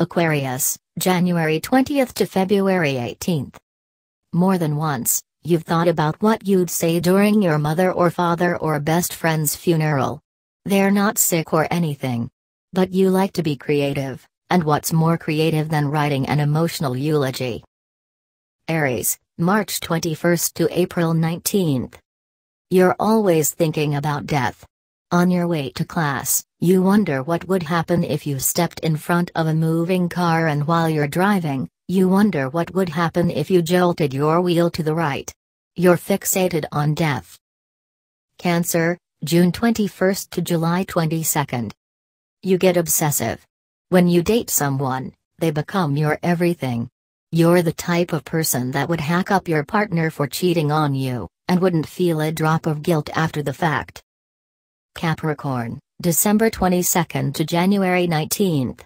Aquarius, January 20th to February 18th. More than once, you've thought about what you'd say during your mother or father or best friend's funeral. They're not sick or anything. But you like to be creative, and what's more creative than writing an emotional eulogy? Aries, March 21st to April 19th. You're always thinking about death. On your way to class, you wonder what would happen if you stepped in front of a moving car and while you're driving, you wonder what would happen if you jolted your wheel to the right. You're fixated on death. Cancer, June 21st to July 22nd. You get obsessive. When you date someone, they become your everything. You're the type of person that would hack up your partner for cheating on you, and wouldn't feel a drop of guilt after the fact. Capricorn, December 22nd to January 19th.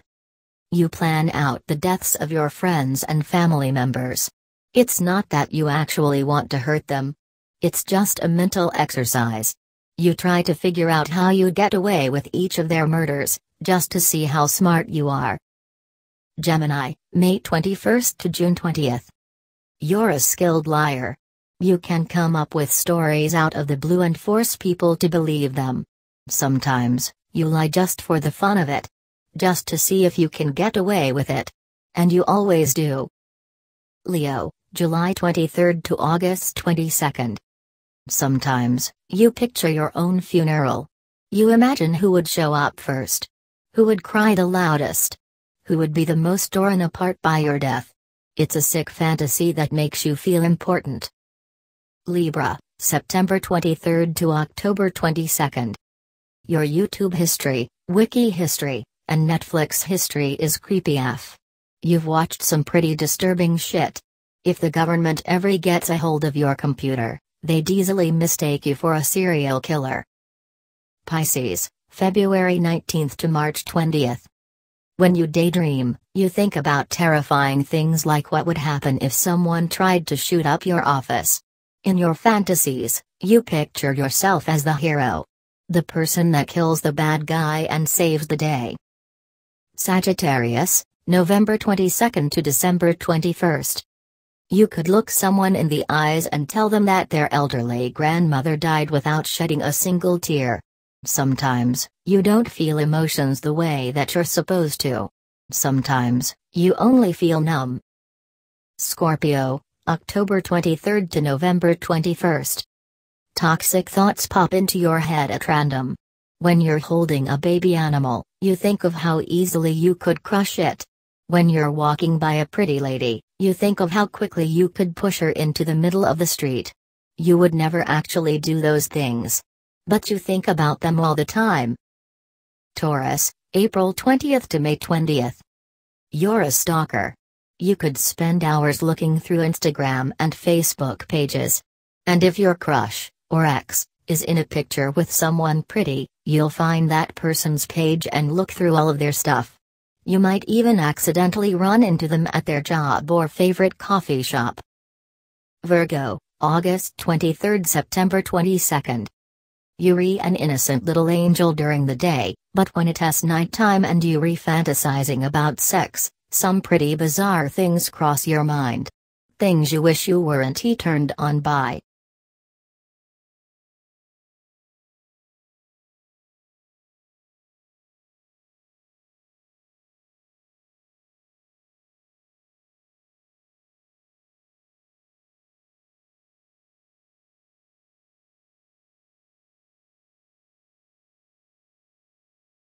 You plan out the deaths of your friends and family members. It's not that you actually want to hurt them. It's just a mental exercise. You try to figure out how you get away with each of their murders, just to see how smart you are. Gemini, May 21st to June 20th. You're a skilled liar. You can come up with stories out of the blue and force people to believe them. Sometimes, you lie just for the fun of it. Just to see if you can get away with it. And you always do. Leo, July 23rd to August 22nd. Sometimes, you picture your own funeral. You imagine who would show up first. Who would cry the loudest. Who would be the most torn apart by your death. It's a sick fantasy that makes you feel important. Libra, September 23rd to October 22nd. Your YouTube history, Wiki history, and Netflix history is creepy af. You've watched some pretty disturbing shit. If the government ever gets a hold of your computer, they'd easily mistake you for a serial killer. Pisces, February 19th to March 20th. When you daydream, you think about terrifying things like what would happen if someone tried to shoot up your office. In your fantasies, you picture yourself as the hero. The person that kills the bad guy and saves the day. Sagittarius, November 22nd to December 21st. You could look someone in the eyes and tell them that their elderly grandmother died without shedding a single tear. Sometimes, you don't feel emotions the way that you're supposed to. Sometimes, you only feel numb. Scorpio, October 23rd to November 21st. Toxic thoughts pop into your head at random. When you're holding a baby animal, you think of how easily you could crush it. When you're walking by a pretty lady, you think of how quickly you could push her into the middle of the street. You would never actually do those things. But you think about them all the time. Taurus, April 20th to May 20th. You're a stalker. You could spend hours looking through Instagram and Facebook pages. And if your crush, or ex, is in a picture with someone pretty, you'll find that person's page and look through all of their stuff. You might even accidentally run into them at their job or favorite coffee shop. Virgo, August 23rd September 22nd. You re an innocent little angel during the day, but when it has nighttime and you re fantasizing about sex, some pretty bizarre things cross your mind. Things you wish you weren't he turned on by.